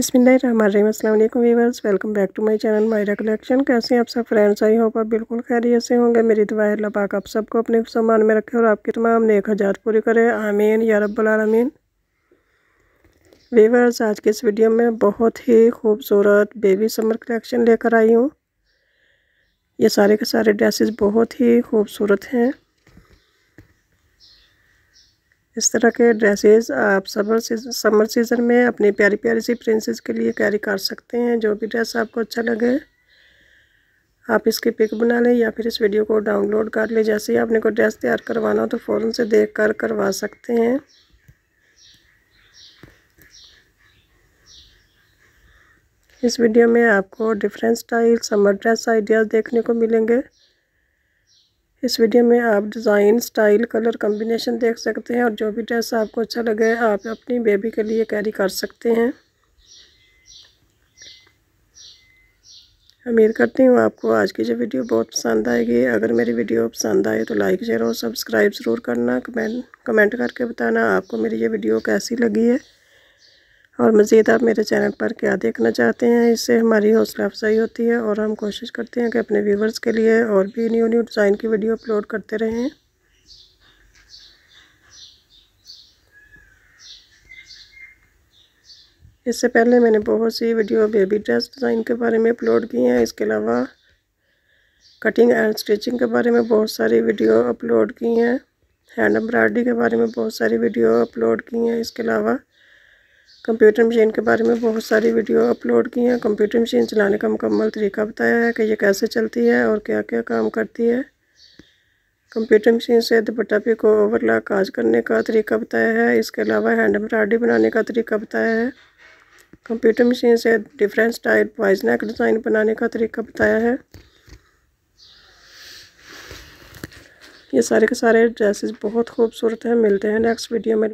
वालेकुम viewers, welcome back to my channel Myra collection. कैसे हैं आप सब फ्रेंड्स? आई होप आप बिल्कुल खैरियत से होंगे। मेरी दुआ अल्लाह पाक आप सबको अपने सामान में रखे और आपकी तमाम नेक हज़ार पूरी करे। आमीन, या रब्बुल आलमीन। वीवर्स, आज के इस वीडियो में बहुत ही खूबसूरत बेबी समर कलेक्शन लेकर आई हूँ। ये सारे के सारे ड्रेसेस बहुत ही खूबसूरत हैं। इस तरह के ड्रेसेस आप समर सीज़न समर सीज़न में अपनी प्यारी प्यारी सी प्रिंसेस के लिए कैरी कर सकते हैं, जो भी ड्रेस आपको अच्छा लगे। आप इसकी पिक बना लें या फिर इस वीडियो को डाउनलोड कर लें। जैसे ही आपने कोई ड्रेस तैयार करवाना हो तो फ़ौरन से देख कर करवा सकते हैं। इस वीडियो में आपको different style summer dress ideas देखने को मिलेंगे। इस वीडियो में आप डिज़ाइन, स्टाइल, कलर कम्बिनेशन देख सकते हैं और जो भी ड्रेस आपको अच्छा लगे, आप अपनी बेबी के लिए कैरी कर सकते हैं। उम्मीद करती हूँ आपको आज की जो वीडियो बहुत पसंद आएगी। अगर मेरी वीडियो पसंद आए तो लाइक शेयर और सब्सक्राइब ज़रूर करना। कमेंट कमेंट करके बताना आपको मेरी ये वीडियो कैसी लगी है। और मज़ीद आप मेरे चैनल पर क्या देखना चाहते हैं, इससे हमारी हौसला अफजाई होती है और हम कोशिश करते हैं कि अपने व्यूवर्स के लिए और भी न्यू न्यू डिज़ाइन की वीडियो अपलोड करते रहें। इससे पहले मैंने बहुत सी वीडियो बेबी ड्रेस डिज़ाइन के बारे में अपलोड की हैं, इसके अलावा कटिंग एंड स्टिचिंग के बारे में बहुत सारी वीडियो अपलोड की हैं, हैंड एम्ब्रॉयडरी के बारे में बहुत सारी वीडियो अपलोड की हैं, इसके अलावा कंप्यूटर मशीन के बारे में बहुत सारी वीडियो अपलोड की हैं। कंप्यूटर मशीन चलाने का मुकम्मल तरीका बताया है कि ये कैसे चलती है और क्या क्या काम करती है। कंप्यूटर मशीन से दुपट्टा पे को ओवरलॉक काज करने का तरीका बताया है। इसके अलावा हैंड एम्ब्रॉयडरी बनाने का तरीका बताया है। कंप्यूटर मशीन से different style wise neck design बनाने का तरीका बताया है। ये सारे के सारे ड्रेसेस बहुत खूबसूरत हैं। मिलते हैं नेक्स्ट वीडियो में।